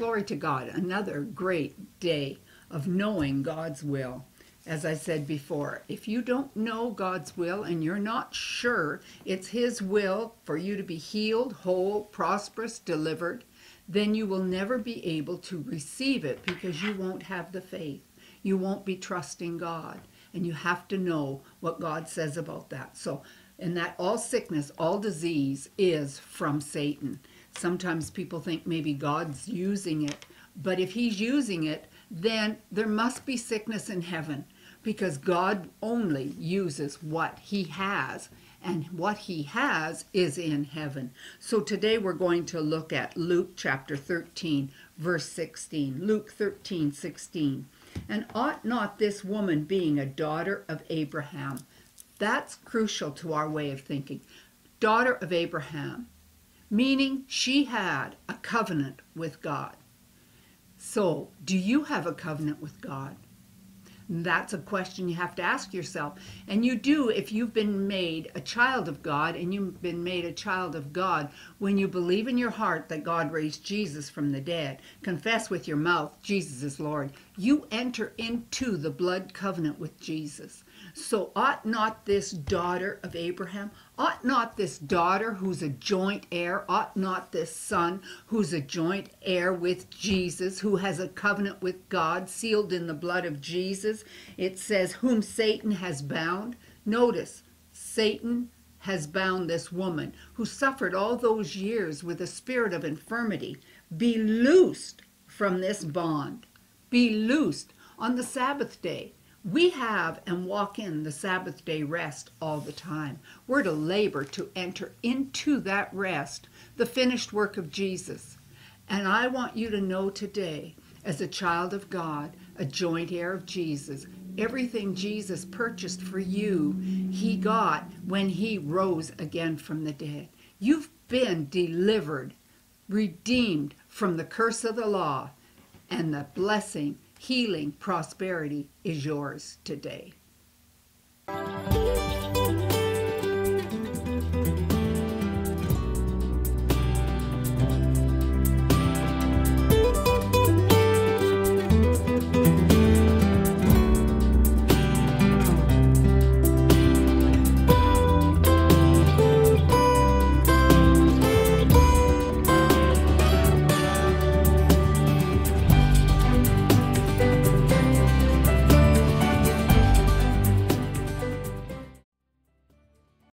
glory to God. Another great day of knowing God's will. As I said before, if you don't know God's will and you're not sure it's His will for you to be healed, whole, prosperous, delivered, then you will never be able to receive it because you won't have the faith. You won't be trusting God. And you have to know what God says about that. So, and that all sickness, all disease is from Satan. Sometimes people think maybe God's using it, but if He's using it, then there must be sickness in heaven because God only uses what He has, and what He has is in heaven. So today we're going to look at Luke chapter 13, verse 16. Luke 13, 16. And ought not this woman, being a daughter of Abraham, that's crucial to our way of thinking. Daughter of Abraham, meaning she had a covenant with God. So, do you have a covenant with God? That's a question you have to ask yourself. And you do if you've been made a child of God and you've been made a child of God when you believe in your heart that God raised Jesus from the dead, confess with your mouth Jesus is Lord. You enter into the blood covenant with Jesus. So ought not this daughter of Abraham, ought not this daughter who's a joint heir, ought not this son who's a joint heir with Jesus, who has a covenant with God sealed in the blood of Jesus? It says, whom Satan has bound. Notice, Satan has bound this woman who suffered all those years with a spirit of infirmity. Be loosed from this bond. Be loosed on the Sabbath day. We have and walk in the Sabbath day rest all the time. We're to labor to enter into that rest, the finished work of Jesus. And I want you to know today, as a child of God, a joint heir of Jesus, everything Jesus purchased for you, he got when he rose again from the dead. You've been delivered, redeemed from the curse of the law, and the blessing healing, prosperity is yours today.